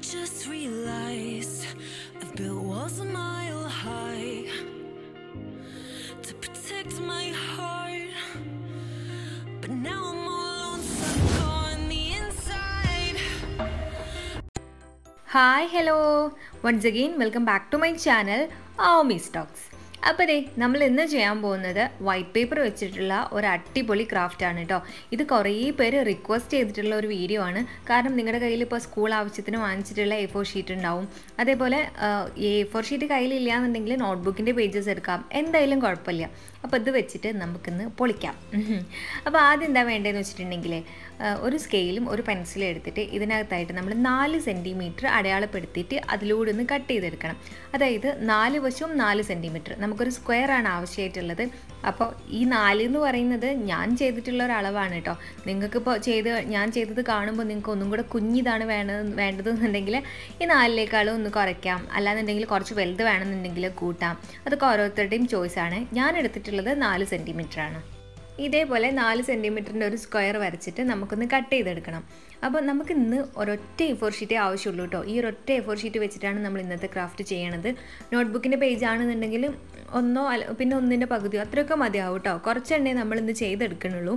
just realized I've built walls a mile high to protect my heart, but now I'm all alone, on the inside. Hi, hello. Once again, welcome back to my channel, Aomi's Talks. അപ്പോൾ ദേ നമ്മൾ ഇന്ന് ചെയ്യാൻ പോകുന്നത് white paper വെച്ചിട്ടുള്ള ഒരു അടിപൊളി ആണ് കേട്ടോ ഇത് കുറേ പേര് റിക്വസ്റ്റ് ചെയ്തിട്ടുള്ള ഒരു വീഡിയോ ആണ്. കാരണം നിങ്ങളുടെ കയ്യിൽ ഇപ്പോൾ സ്കൂൾ ആവശ്യത്തിന് വാങ്ങിച്ചിട്ടുള്ള എ ഫോർ ഷീറ്റ് ഉണ്ടാവും. അതേപോലെ എ ഫോർ ഷീറ്റ് കയ്യിലില്ല എന്നുണ്ടെങ്കിൽ നോട്ട്ബുക്കിന്റെ പേജസ് എടുക്കാം. എന്തായാലും കുഴപ്പമില്ല. അപ്പോൾ ഇത് വെച്ചിട്ട് നമുക്കിന്ന് പൊളിക്കാം. അപ്പോൾ ആദ്യം എന്താ വേണ്ടതെന്ന് വെച്ചിട്ടുണ്ടെങ്കിൽ ഒരു സ്കെയിലും ഒരു പെൻസിലും എടുത്തിട്ട് ഇതിനകത്തായിട്ട് നമ്മൾ നാല് സെന്റിമീറ്റർ അടയാളപ്പെടുത്തിയിട്ട് അതിലൂടെ ഒന്ന് കട്ട് ചെയ്തെടുക്കണം. അതായത് നാല് വശവും നാല് സെന്റിമീറ്റർ നമുക്കൊരു സ്ക്വയർ ആണ് ആവശ്യമായിട്ടുള്ളത്. അപ്പോൾ ഈ നാല് എന്ന് പറയുന്നത് ഞാൻ ചെയ്തിട്ടുള്ള ഒരു അളവാണ് കേട്ടോ. നിങ്ങൾക്കിപ്പോൾ ചെയ്ത് ഞാൻ ചെയ്തത് കാണുമ്പോൾ നിങ്ങൾക്ക് ഒന്നും കൂടെ കുഞ്ഞിതാണ് വേണ്ടത് വേണ്ടതെന്നുണ്ടെങ്കിൽ ഈ നാലിലേക്കാളും ഒന്ന് കുറയ്ക്കാം. അല്ലാന്നുണ്ടെങ്കിൽ കുറച്ച് വലുത് വേണമെന്നുണ്ടെങ്കിൽ കൂട്ടാം. അതൊക്കെ ഓരോരുത്തരുടെയും ചോയ്സാണ് ഞാൻ എടുത്തിട്ടുള്ളത് നാല് സെന്റിമീറ്റർ ആണ്. ഇതേപോലെ നാല് സെന്റിമീറ്ററിന്റെ ഒരു സ്ക്വയർ വരച്ചിട്ട് നമുക്കൊന്ന് കട്ട് ചെയ്തെടുക്കണം. അപ്പോൾ നമുക്ക് ഇന്ന് ഒരൊറ്റ എ ഫോർ ഷീറ്റേ ആവശ്യമുള്ളൂ കേട്ടോ ഈ ഒരൊറ്റ എ ഫോർ ഷീറ്റ് വെച്ചിട്ടാണ് നമ്മൾ ഇന്നത്തെ ക്രാഫ്റ്റ് ചെയ്യണത്. നോട്ട്ബുക്കിന്റെ പേജ് ആണെന്നുണ്ടെങ്കിൽ ഒന്നോ പിന്നെ ഒന്നിന്റെ പകുതിയോ അത്രയൊക്കെ മതിയാവും കേട്ടോ കുറച്ചെണ്ണേ നമ്മൾ ഇന്ന് ചെയ്തെടുക്കണുള്ളൂ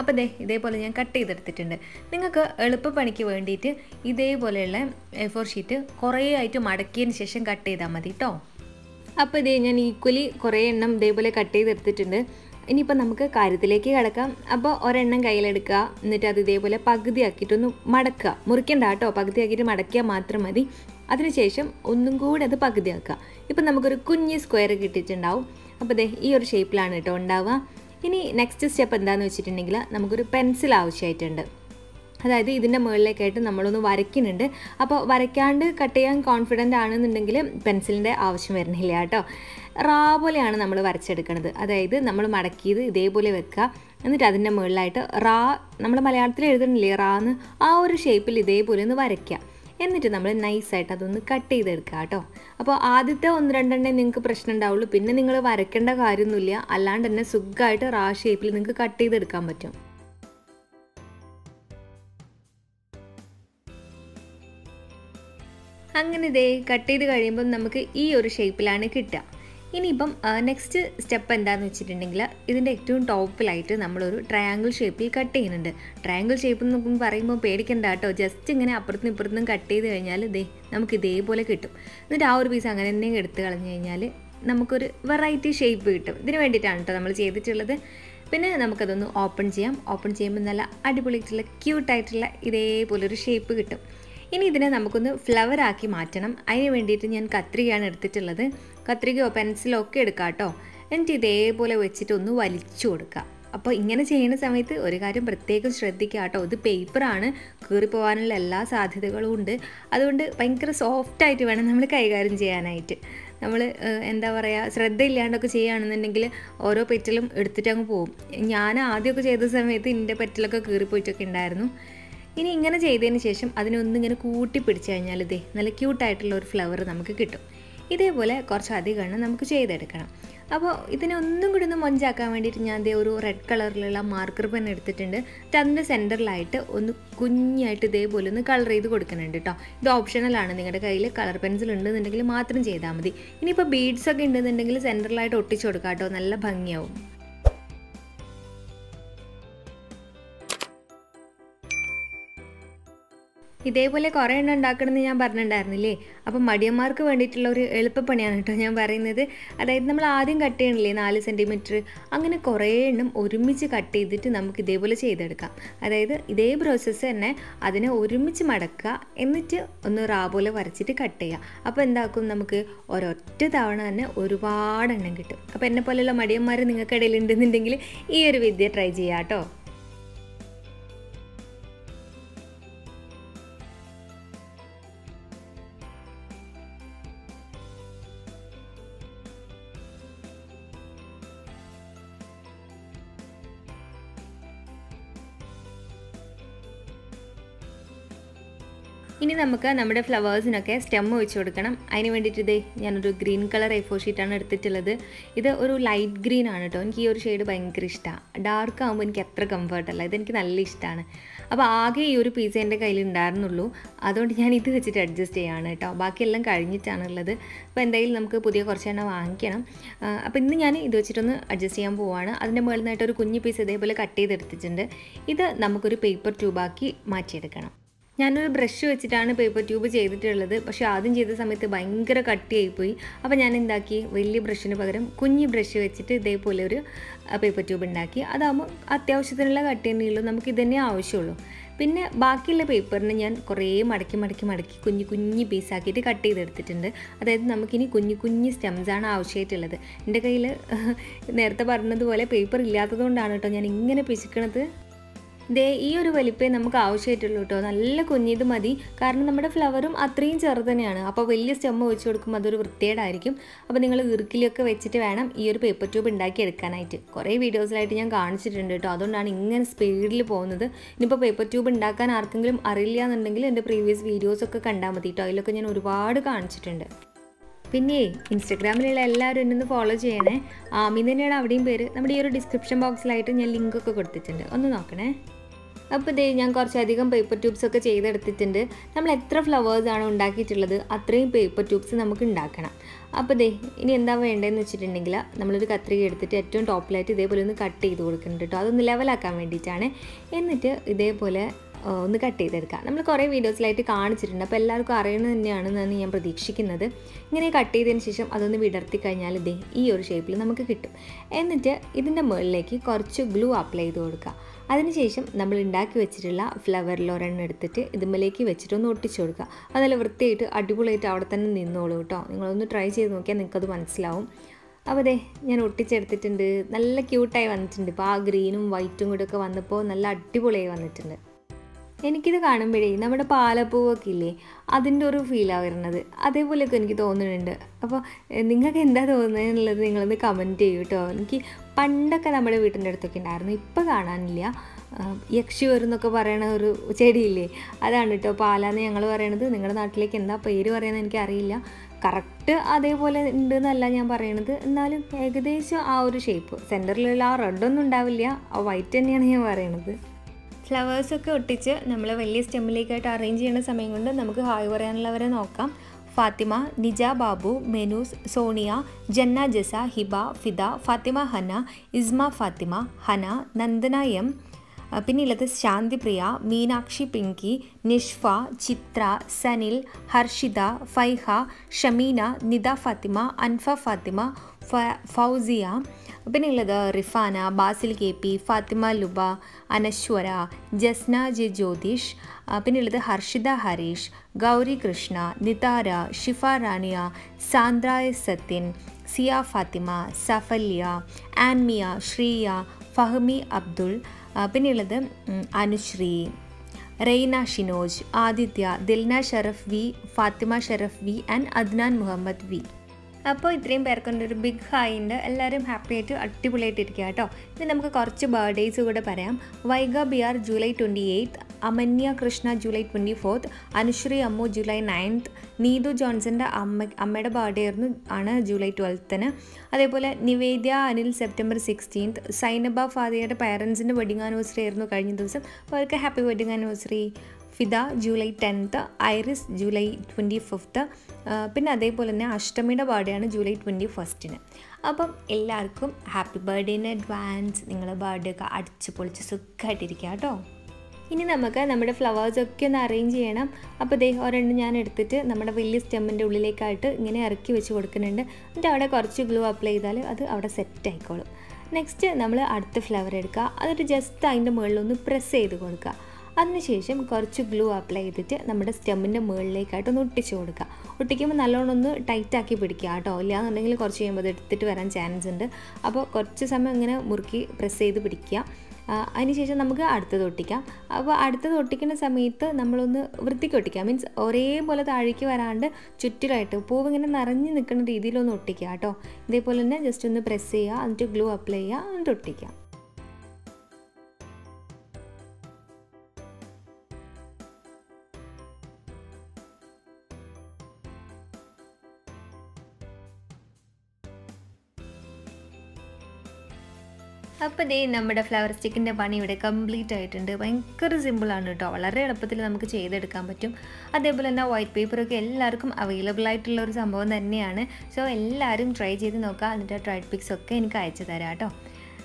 അപ്പോൾ ദേ ഇതേപോലെ ഞാൻ കട്ട് ചെയ്തെടുത്തിട്ടുണ്ട്. നിങ്ങൾക്ക് എളുപ്പപ്പണിക്ക് വേണ്ടിയിട്ട് ഇതേപോലെയുള്ള എ ഫോർ ഷീറ്റ് കുറേ ആയിട്ട് മടക്കിയതിന് ശേഷം കട്ട് ചെയ്താൽ മതി കേട്ടോ അപ്പോൾ ഇതേ ഞാൻ ഈക്വലി കുറേ എണ്ണം ഇതേപോലെ കട്ട് ചെയ്തെടുത്തിട്ടുണ്ട്. ഇനിയിപ്പോൾ നമുക്ക് കാര്യത്തിലേക്ക് കിടക്കാം. അപ്പോൾ ഒരെണ്ണം കയ്യിലെടുക്കുക. എന്നിട്ട് അത് ഇതേപോലെ പകുതിയാക്കിയിട്ടൊന്ന് മടക്കുക. മുറിക്കണ്ട കേട്ടോ. പകുതിയാക്കിയിട്ട് മടക്കിയാൽ മാത്രം മതി. അതിനുശേഷം ഒന്നും കൂടി അത് പകുതിയാക്കുക. ഇപ്പം നമുക്കൊരു കുഞ്ഞ് സ്ക്വയർ കിട്ടിയിട്ടുണ്ടാവും. അപ്പോൾ ദേ ഈ ഒരു ഷേപ്പിലാണ് കേട്ടോ ഉണ്ടാവുക. ഇനി നെക്സ്റ്റ് സ്റ്റെപ്പ് എന്താണെന്ന് വെച്ചിട്ടുണ്ടെങ്കിൽ നമുക്കൊരു പെൻസിൽ ആവശ്യമായിട്ടുണ്ട്. അതായത് ഇതിന്റെ മുകളിലേക്കായിട്ട് നമ്മളൊന്ന് വരയ്ക്കുന്നുണ്ട്. അപ്പോൾ വരയ്ക്കാണ്ട് കട്ട് ചെയ്യാൻ കോൺഫിഡന്റ് ആണെന്നുണ്ടെങ്കിൽ പെൻസിലിന്റെ ആവശ്യം വരുന്നില്ല കേട്ടോ. റാ പോലെയാണ് നമ്മൾ വരച്ചെടുക്കുന്നത് അതായത് നമ്മൾ മടക്കിയത് ഇതേപോലെ വെക്കുക. എന്നിട്ട് അതിന്റെ മുകളിലായിട്ട് റാ നമ്മൾ മലയാളത്തിൽ എഴുതുന്നില്ലേ റാന്ന് ആ ഒരു ഷേപ്പിൽ ഇതേപോലെ ഒന്ന് വരയ്ക്കുക. എന്നിട്ട് നമ്മൾ നൈസായിട്ട് അതൊന്ന് കട്ട് ചെയ്തെടുക്കുക കേട്ടോ. അപ്പോൾ ആദ്യത്തെ ഒന്ന് രണ്ടെണ്ണേ നിങ്ങൾക്ക് പ്രശ്നം ഉണ്ടാവുള്ളൂ. പിന്നെ നിങ്ങൾ വരയ്ക്കേണ്ട കാര്യമൊന്നുമില്ല. അല്ലാണ്ട് തന്നെ സുഖമായിട്ട് റാ ഷേപ്പിൽ നിങ്ങൾക്ക് കട്ട് ചെയ്തെടുക്കാൻ പറ്റും. അങ്ങനെ ഇതേ കട്ട് ചെയ്ത് കഴിയുമ്പം നമുക്ക് ഈ ഒരു ഷേപ്പിലാണ് കിട്ടുക. ഇനിയിപ്പം നെക്സ്റ്റ് സ്റ്റെപ്പ് എന്താണെന്ന് വെച്ചിട്ടുണ്ടെങ്കിൽ ഇതിന്റെ ഏറ്റവും ടോപ്പിലായിട്ട് നമ്മളൊരു ട്രയാങ്കിൾ ഷേപ്പിൽ കട്ട് ചെയ്യുന്നുണ്ട്. ട്രയാങ്കിൾ ഷേപ്പ് എന്ന് പറയുമ്പോൾ പേടിക്കണ്ട കേട്ടോ ജസ്റ്റ് ഇങ്ങനെ അപ്പുറത്തും ഇപ്പുറത്തും കട്ട് ചെയ്ത് കഴിഞ്ഞാൽ ഇതേ നമുക്ക് ഇതേപോലെ കിട്ടും. എന്നിട്ട് ആ ഒരു പീസ് അങ്ങനെ തന്നെ എടുത്ത് കളഞ്ഞു കഴിഞ്ഞാൽ നമുക്കൊരു വെറൈറ്റി ഷേപ്പ് കിട്ടും. ഇതിന് വേണ്ടിയിട്ടാണ് കേട്ടോ നമ്മൾ ചെയ്തിട്ടുള്ളത്. പിന്നെ നമുക്കതൊന്ന് ഓപ്പൺ ചെയ്യാം. ഓപ്പൺ ചെയ്യുമ്പോൾ നല്ല അടിപൊളിയായിട്ടുള്ള ക്യൂട്ടായിട്ടുള്ള ഇതേപോലൊരു ഷേപ്പ് കിട്ടും. ഇനി ഇതിനെ നമുക്കൊന്ന് ഫ്ലവർ ആക്കി മാറ്റണം. അതിന് വേണ്ടിയിട്ട് ഞാൻ കത്രികയാണ് എടുത്തിട്ടുള്ളത്. കത്രികയോ പെൻസിലോ ഒക്കെ എടുക്കാം കേട്ടോ എന്നിട്ട് ഇതേപോലെ വെച്ചിട്ട് ഒന്ന് വലിച്ചു കൊടുക്കുക. അപ്പോൾ ഇങ്ങനെ ചെയ്യുന്ന സമയത്ത് ഒരു കാര്യം പ്രത്യേകം ശ്രദ്ധിക്കുക കേട്ടോ. ഇത് പേപ്പറാണ് കീറിപ്പോകാനുള്ള എല്ലാ സാധ്യതകളും ഉണ്ട്. അതുകൊണ്ട് ഭയങ്കര സോഫ്റ്റായിട്ട് വേണം നമ്മൾ കൈകാര്യം ചെയ്യാനായിട്ട്. നമ്മൾ എന്താ പറയുക ശ്രദ്ധയില്ലാണ്ടൊക്കെ ചെയ്യുകയാണെന്നുണ്ടെങ്കിൽ ഓരോ പെറ്റലും എടുത്തിട്ട് അങ്ങ് പോകും. ഞാൻ ആദ്യമൊക്കെ ചെയ്ത സമയത്ത് എന്റെ പെറ്റലൊക്കെ കീറിപ്പോയിട്ടൊക്കെ ഉണ്ടായിരുന്നു. ഇനി ഇങ്ങനെ ചെയ്തതിന് ശേഷം അതിനൊന്നിങ്ങനെ കൂട്ടി പിടിച്ചു കഴിഞ്ഞാൽ ഇതേ നല്ല ക്യൂട്ടായിട്ടുള്ള ഒരു ഫ്ലവർ നമുക്ക് കിട്ടും. ഇതേപോലെ കുറച്ച് അധികം നമുക്ക് ചെയ്തെടുക്കണം. അപ്പോൾ ഇതിനെ ഒന്നും കൂടി ഒന്ന് മൊഞ്ചാക്കാൻ വേണ്ടിയിട്ട് ഞാൻ ദേ ഒരു റെഡ് കളറിലുള്ള മാർക്കർ പെൻ എടുത്തിട്ടുണ്ട്. എന്നിട്ട് അതിന്റെ സെന്ററിലായിട്ട് ഒന്ന് കുഞ്ഞായിട്ട് ഇതേപോലെ ഒന്ന് കളർ ചെയ്ത് കൊടുക്കുന്നുണ്ട് കേട്ടോ ഇത് ഓപ്ഷണലാണ് നിങ്ങളുടെ കയ്യിൽ കളർ പെൻസിൽ ഉണ്ടെന്നുണ്ടെങ്കിൽ മാത്രം ചെയ്താൽ മതി. ഇനിയിപ്പോൾ ബീഡ്സ് ഒക്കെ ഉണ്ടെന്നുണ്ടെങ്കിൽ സെന്ററിലായിട്ട് ഒട്ടിച്ചു കൊടുക്കാം കേട്ടോ നല്ല ഭംഗിയാവും. ഇതേപോലെ കുറേ എണ്ണം ഉണ്ടാക്കണമെന്ന് ഞാൻ പറഞ്ഞിട്ടുണ്ടായിരുന്നില്ലേ? അപ്പം മടിയന്മാർക്ക് വേണ്ടിയിട്ടുള്ള ഒരു എളുപ്പപ്പണിയാണ് കേട്ടോ ഞാൻ പറയുന്നത്. അതായത് നമ്മൾ ആദ്യം കട്ട് ചെയ്യണില്ലേ നാല് സെന്റിമീറ്റർ അങ്ങനെ കുറേ എണ്ണം ഒരുമിച്ച് കട്ട് ചെയ്തിട്ട് നമുക്ക് ഇതേപോലെ ചെയ്തെടുക്കാം. അതായത് ഇതേ പ്രോസസ്സ് തന്നെ അതിനെ ഒരുമിച്ച് മടക്കുക എന്നിട്ട് ഒന്ന് റാ പോലെ വരച്ചിട്ട് കട്ട് ചെയ്യുക. അപ്പോൾ എന്താക്കും നമുക്ക് ഒരൊറ്റ തവണ തന്നെ ഒരുപാട് എണ്ണം കിട്ടും. അപ്പോൾ എന്നെ പോലെയുള്ള മടിയന്മാർ നിങ്ങൾക്കിടയിൽ ഉണ്ടെന്നുണ്ടെങ്കിൽ ഈ ഒരു വിദ്യ ട്രൈ ചെയ്യാം കേട്ടോ. ഇനി നമുക്ക് നമ്മുടെ ഫ്ലവേഴ്സിനൊക്കെ സ്റ്റെം വെച്ച് കൊടുക്കണം. അതിന് വേണ്ടിയിട്ട് ഇതേ ഞാനൊരു ഗ്രീൻ കളർ എ ഫോർ ഷീറ്റാണ് എടുത്തിട്ടുള്ളത്. ഇത് ഒരു ലൈറ്റ് ഗ്രീൻ ആണ് കേട്ടോ എനിക്ക് ഈ ഒരു ഷെയ്ഡ് ഭയങ്കര ഇഷ്ടമാണ് ഡാർക്ക് ആകുമ്പോൾ എനിക്ക് അത്ര കംഫർട്ടല്ല ഇതെനിക്ക് നല്ല ഇഷ്ടമാണ് അപ്പോൾ ആകെ ഈ ഒരു പീസ് എന്റെ കയ്യിൽ ഉണ്ടായിരുന്നുള്ളൂ. അതുകൊണ്ട് ഞാൻ ഇത് വെച്ചിട്ട് അഡ്ജസ്റ്റ് ചെയ്യാണ് കേട്ടോ ബാക്കിയെല്ലാം കഴിഞ്ഞിട്ടാണുള്ളത്. അപ്പോൾ എന്തായാലും നമുക്ക് പുതിയ കുറച്ചെണ്ണം വാങ്ങിക്കണം. അപ്പോൾ ഇന്ന് ഞാൻ ഇത് വെച്ചിട്ടൊന്ന് അഡ്ജസ്റ്റ് ചെയ്യാൻ പോവുകയാണ് അതിന്റെ മുകളിൽ നിന്നായിട്ട് ഒരു കുഞ്ഞു പീസ് ഇതേപോലെ കട്ട് ചെയ്തെടുത്തിട്ടുണ്ട്. ഇത് നമുക്കൊരു പേപ്പർ ട്യൂബാക്കി മാറ്റിയെടുക്കണം. ഞാനൊരു ബ്രഷ് വെച്ചിട്ടാണ് പേപ്പർ ട്യൂബ് ചെയ്തിട്ടുള്ളത്. പക്ഷേ ആദ്യം ചെയ്ത സമയത്ത് ഭയങ്കര കട്ടിയായിപ്പോയി. അപ്പോൾ ഞാൻ എന്താക്കി? വലിയ ബ്രഷിന് പകരം കുഞ്ഞ് ബ്രഷ് വെച്ചിട്ട് ഇതേപോലെ ഒരു പേപ്പർ ട്യൂബ് ഉണ്ടാക്കി. അതാകുമ്പോൾ അത്യാവശ്യത്തിനുള്ള കട്ടി തന്നെയുള്ളൂ നമുക്ക് ഇതന്നെ ആവശ്യമുള്ളൂ. പിന്നെ ബാക്കിയുള്ള പേപ്പറിന് ഞാൻ കുറേ മടക്കി മടക്കി മടക്കി കുഞ്ഞു കുഞ്ഞ് പീസാക്കിയിട്ട് കട്ട് ചെയ്തെടുത്തിട്ടുണ്ട്. അതായത് നമുക്കിനി കുഞ്ഞു കുഞ്ഞ് സ്റ്റെംസാണ് ആവശ്യമായിട്ടുള്ളത്. എന്റെ കയ്യിൽ നേരത്തെ പറഞ്ഞതുപോലെ പേപ്പർ ഇല്ലാത്തതുകൊണ്ടാണ് കേട്ടോ ഞാൻ ഇങ്ങനെ പിശുക്കണത് ദേ ഈ ഒരു വലിപ്പേ നമുക്ക് ആവശ്യമായിട്ടുള്ളൂ കേട്ടോ നല്ല കുഞ്ഞിത് മതി. കാരണം നമ്മുടെ ഫ്ലവറും അത്രയും ചെറുത് തന്നെയാണ്. അപ്പോൾ വലിയ സ്റ്റെമ്മ് വെച്ച് കൊടുക്കുമ്പോൾ അതൊരു വൃത്തികേടായിരിക്കും. അപ്പോൾ നിങ്ങൾ ഇറുക്കിലൊക്കെ വെച്ചിട്ട് വേണം ഈ ഒരു പേപ്പർ ട്യൂബ് ഉണ്ടാക്കി എടുക്കാനായിട്ട്. കുറേ വീഡിയോസിലായിട്ട് ഞാൻ കാണിച്ചിട്ടുണ്ട് കേട്ടോ അതുകൊണ്ടാണ് ഇങ്ങനെ സ്പീഡിൽ പോകുന്നത്. ഇനിയിപ്പോൾ പേപ്പർ ട്യൂബ് ഉണ്ടാക്കാൻ ആർക്കെങ്കിലും അറിയില്ല എന്നുണ്ടെങ്കിൽ എന്റെ പ്രീവിയസ് വീഡിയോസൊക്കെ കണ്ടാൽ മതി കേട്ടോ അതിലൊക്കെ ഞാൻ ഒരുപാട് കാണിച്ചിട്ടുണ്ട്. പിന്നെ ഇൻസ്റ്റഗ്രാമിലുള്ള എല്ലാവരും എന്നെ ഒന്ന് ഫോളോ ചെയ്യണേ. ആമി തന്നെയാണ് അവിടെയും പേര്. നമ്മുടെ ഈ ഒരു ഡിസ്ക്രിപ്ഷൻ ബോക്സിലായിട്ട് ഞാൻ ലിങ്കൊക്കെ കൊടുത്തിട്ടുണ്ട്. ഒന്ന് നോക്കണേ. അപ്പോൾ ഇതേ ഞാൻ കുറച്ചധികം പേപ്പർ ട്യൂബ്സ് ഒക്കെ ചെയ്തെടുത്തിട്ടുണ്ട്. നമ്മൾ എത്ര ഫ്ലവേഴ്സാണ് ഉണ്ടാക്കിയിട്ടുള്ളത് അത്രയും പേപ്പർ ട്യൂബ്സ് നമുക്ക് ഉണ്ടാക്കണം. അപ്പോൾ ദേ ഇനി എന്താ വേണ്ടതെന്ന് വെച്ചിട്ടുണ്ടെങ്കിൽ നമ്മളൊരു കത്രിക എടുത്തിട്ട് ഏറ്റവും ടോപ്പിലായിട്ട് ഇതേപോലെ ഒന്ന് കട്ട് ചെയ്ത് കൊടുക്കുന്നുണ്ട് കേട്ടോ അതൊന്ന് ലെവലാക്കാൻ വേണ്ടിയിട്ടാണ്. എന്നിട്ട് ഇതേപോലെ ഒന്ന് കട്ട് ചെയ്തെടുക്കാം. നമ്മൾ കുറേ വീഡിയോസിലായിട്ട് കാണിച്ചിട്ടുണ്ട്. അപ്പോൾ എല്ലാവർക്കും അറിയണത് തന്നെയാണെന്നാണ് ഞാൻ പ്രതീക്ഷിക്കുന്നത്. ഇങ്ങനെ കട്ട് ചെയ്തതിന് ശേഷം അതൊന്ന് വിടർത്തി കഴിഞ്ഞാൽ ഇതേ ഈ ഒരു ഷേപ്പിൽ നമുക്ക് കിട്ടും. എന്നിട്ട് ഇതിന്റെ മുകളിലേക്ക് കുറച്ച് ഗ്ലൂ അപ്ലൈ ചെയ്ത് കൊടുക്കുക. അതിനുശേഷം നമ്മൾ ഉണ്ടാക്കി വെച്ചിട്ടുള്ള ഫ്ലവറിൽ ഒരെണ്ണം എടുത്തിട്ട് ഇതുമ്മലേക്ക് വെച്ചിട്ട് ഒന്ന് ഒട്ടിച്ചു കൊടുക്കുക. അതല്ല വൃത്തിയായിട്ട് അടിപൊളിയായിട്ട് അവിടെ തന്നെ നിന്നോളൂ കേട്ടോ. നിങ്ങളൊന്ന് ട്രൈ ചെയ്ത് നോക്കിയാൽ നിങ്ങൾക്കത് മനസ്സിലാവും. അപ്പോൾ അതെ ഞാൻ ഒട്ടിച്ചെടുത്തിട്ടുണ്ട്. നല്ല ക്യൂട്ടായി വന്നിട്ടുണ്ട്. ഇപ്പോൾ ആ ഗ്രീനും വൈറ്റും കൂടെ ഒക്കെ വന്നപ്പോൾ നല്ല അടിപൊളിയായി വന്നിട്ടുണ്ട്. എനിക്കിത് കാണുമ്പോഴേ നമ്മുടെ പാലപ്പൂവൊക്കെ ഇല്ലേ അതിന്റെ ഒരു ഫീലാണ് വരുന്നത്. അതേപോലെയൊക്കെ എനിക്ക് തോന്നുന്നുണ്ട്. അപ്പോൾ നിങ്ങൾക്ക് എന്താ തോന്നുന്നത് എന്നുള്ളത് നിങ്ങളൊന്ന് കമന്റ് ചെയ്യൂ കേട്ടോ എനിക്ക് പണ്ടൊക്കെ നമ്മുടെ വീട്ടിന്റെ അടുത്തൊക്കെ ഉണ്ടായിരുന്നു. ഇപ്പോൾ കാണാനില്ല. യക്ഷി വരുന്നൊക്കെ പറയണ ഒരു ചെടിയില്ലേ അതാണ് കേട്ടോ പാലാന്ന് ഞങ്ങൾ പറയണത്. നിങ്ങളുടെ നാട്ടിലേക്ക് എന്താ പേര് പറയുന്നത് എനിക്കറിയില്ല. കറക്റ്റ് അതേപോലെ ഉണ്ട് എന്നല്ല ഞാൻ പറയണത്. എന്നാലും ഏകദേശം ആ ഒരു ഷേപ്പ് സെന്ററിലുള്ള ആ റെഡൊന്നും ഉണ്ടാവില്ല. ആ വൈറ്റ് തന്നെയാണ് ഞാൻ പറയണത്. ഫ്ലവേഴ്സൊക്കെ ഒട്ടിച്ച് നമ്മൾ വലിയ സ്റ്റെമ്മിലേക്കായിട്ട് അറേഞ്ച് ചെയ്യുന്ന സമയം കൊണ്ട് നമുക്ക് ഹായ് പറയാനുള്ളവരെ നോക്കാം. ഫാത്തിമ നിജ ബാബു മെനൂസ് സോണിയ ജന്ന ജസ ഹിബ ഫിദ ഫാത്തിമ ഹന ഇസ്മ ഫാത്തിമ ഹന നന്ദന എം. പിന്നെയുള്ളത് ശാന്തിപ്രിയ മീനാക്ഷി പിങ്കി നിഷ്ഫ ചിത്ര സനിൽ ഹർഷിത ഫൈഹ ഷമീന നിദ ഫാത്തിമ അൻഫ ഫാത്തിമ ഫൗസിയ. പിന്നെയുള്ളത് Rifana Basil K P Fathima Luba Anaswara Jasna J Jyothish പിന്നെയുള്ളത് ഹർഷിത ഹരീഷ് ഗൗരി കൃഷ്ണ നിതാര ഷിഫ റാണിയ സാന്ദ്ര സത്യൻ സിയ ഫാത്തിമ സഫല്യ ആൻമിയ ശ്രീയ ഫഹമി അബ്ദുൾ പിന്നെയുള്ളത് Anusree Raina Shinoj Adithya Dilna Sharaf V Fathima Sharaf V and Adnan Muhammad V. അപ്പോൾ ഇത്രയും പേർക്കൊണ്ട് ഒരു ബിഗ് ഹായ് ഉണ്ട്. എല്ലാവരും ഹാപ്പി ആയിട്ട് അടിപൊളിയായിട്ട് ഇരിക്കുക കേട്ടോ. ഇനി നമുക്ക് കുറച്ച് ബർത്ത്ഡേയ്സ് കൂടെ പറയാം. Vaiga B R July twenty eighth Amanya Krishna July twenty fourth Anusree Ammu July ninth Neethu ജോൺസന്റെ അമ്മ അമ്മയുടെ ബർത്ത്ഡേ ആയിരുന്നു ആണ് ജൂലൈ ട്വൽത്തിന് അതേപോലെ നിവേദ്യ അനിൽ സെപ്റ്റംബർ സിക്സ്റ്റീൻത്ത് സൈനബ ഫാദിയയുടെ പാരൻസിന്റെ വെഡിങ് ആനിവേഴ്സറി ആയിരുന്നു കഴിഞ്ഞ ദിവസം. അവർക്ക് happy wedding anniversary Fida July tenth Iris July twenty fifth പിന്നെ അതേപോലെ തന്നെ അഷ്ടമിയുടെ ബർത്ത്ഡേയാണ് ജൂലൈ ട്വന്റി ഫസ്റ്റിന്. അപ്പം എല്ലാവർക്കും ഹാപ്പി ബർത്ത്ഡേ ഇൻ അഡ്വാൻസ്. നിങ്ങളുടെ ബർത്ത്ഡേ ഒക്കെ അടിച്ച് പൊളിച്ച് സുഖമായിട്ടിരിക്കുക കേട്ടോ. ഇനി നമുക്ക് നമ്മുടെ ഫ്ലവേഴ്സൊക്കെ ഒന്ന് അറേഞ്ച് ചെയ്യണം. അപ്പോൾ ദേ ഒരെണ്ണം ഞാൻ എടുത്തിട്ട് നമ്മുടെ വലിയ സ്റ്റെമ്മിന്റെ ഉള്ളിലേക്കായിട്ട് ഇങ്ങനെ ഇറക്കി വെച്ച് കൊടുക്കുന്നുണ്ട്. എന്നിട്ട് അവിടെ കുറച്ച് ഗ്ലൂ അപ്ലൈ ചെയ്താൽ അത് അവിടെ സെറ്റ് ആയിക്കോളും. നെക്സ്റ്റ് നമ്മൾ അടുത്ത ഫ്ലവർ എടുക്കുക. അതൊരു ജസ്റ്റ് അതിന്റെ മുകളിലൊന്ന് പ്രസ് ചെയ്ത് കൊടുക്കുക. അതിനുശേഷം കുറച്ച് ഗ്ലൂ അപ്ലൈ ചെയ്തിട്ട് നമ്മുടെ സ്റ്റെമ്മിന്റെ മുകളിലേക്കായിട്ട് ഒന്ന് ഒട്ടിച്ച് കൊടുക്കുക. ഒട്ടിക്കുമ്പോൾ നല്ലോണം ഒന്ന് ടൈറ്റാക്കി പിടിക്കുക കേട്ടോ. ഇല്ലാന്നുണ്ടെങ്കിൽ കുറച്ച് കഴിയുമ്പോൾ അത് എടുത്തിട്ട് വരാൻ ചാൻസ് ഉണ്ട്. അപ്പോൾ കുറച്ച് സമയം ഇങ്ങനെ മുറുക്കി പ്രസ് ചെയ്ത് പിടിക്കുക. അതിനുശേഷം നമുക്ക് അടുത്തത് ഒട്ടിക്കാം. അപ്പോൾ അടുത്തത് ഒട്ടിക്കുന്ന സമയത്ത് നമ്മളൊന്ന് വൃത്തിക്ക് ഒട്ടിക്കാം മീൻസ് ഒരേപോലെ താഴേക്ക് വരാണ്ട് ചുറ്റിലായിട്ട് പൂവ് ഇങ്ങനെ നിറഞ്ഞ് നിൽക്കുന്ന രീതിയിലൊന്ന് ഒട്ടിക്കുക കേട്ടോ. ഇതേപോലെ തന്നെ ജസ്റ്റ് ഒന്ന് പ്രസ് ചെയ്യുക എന്നിട്ട് ഗ്ലൂ അപ്ലൈ ചെയ്യുക എന്നിട്ട് ഒട്ടിക്കുക. ദേ നമ്മുടെ ഫ്ലവർ സ്റ്റിക്കിന്റെ പണി ഇവിടെ കംപ്ലീറ്റ് ആയിട്ടുണ്ട്. ഭയങ്കര സിമ്പിളാണ് കേട്ടോ വളരെ എളുപ്പത്തിൽ നമുക്ക് ചെയ്തെടുക്കാൻ പറ്റും. അതേപോലെ തന്നെ വൈറ്റ് പേപ്പറൊക്കെ എല്ലാവർക്കും അവൈലബിൾ ആയിട്ടുള്ള ഒരു സംഭവം തന്നെയാണ്. സോ എല്ലാവരും ട്രൈ ചെയ്ത് നോക്കുക. എന്നിട്ട് ട്രൈഡ് പിക്സ് ഒക്കെ എനിക്ക് അയച്ചു തരാം കേട്ടോ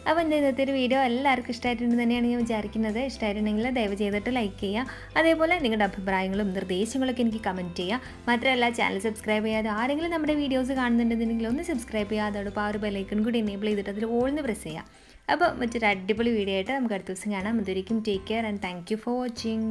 അപ്പോൾ എന്റെ ഇന്നത്തെ ഒരു വീഡിയോ എല്ലാവർക്കും ഇഷ്ടമായിട്ടുണ്ട് തന്നെയാണ് ഞാൻ വിചാരിക്കുന്നത്. ഇഷ്ടമായിട്ടുണ്ടെങ്കിൽ ദയവ് ചെയ്തിട്ട് ലൈക്ക് ചെയ്യുക. അതേപോലെ നിങ്ങളുടെ അഭിപ്രായങ്ങളും നിർദ്ദേശങ്ങളൊക്കെ എനിക്ക് കമന്റ് ചെയ്യുക. മാത്രമല്ല ചാനൽ സബ്സ്ക്രൈബ് ചെയ്യാതെ ആരെങ്കിലും നമ്മുടെ വീഡിയോസ് കാണുന്നുണ്ടെന്നുണ്ടെങ്കിൽ ഒന്ന് സബ്സ്ക്രൈബ് ചെയ്യുക. അതോടൊപ്പം ആ ഒരു ബെലൈക്കൺ കൂടി എനേബിൾ ചെയ്തിട്ട് അതിൽ ഓൾന്ന് പ്രസ് ചെയ്യുക. അപ്പോൾ മറ്റൊരു അടിപൊളി വീഡിയോ ആയിട്ട് നമുക്ക് അടുത്ത ദിവസം കാണാം. അതൊരിക്കും take care and thank you for watching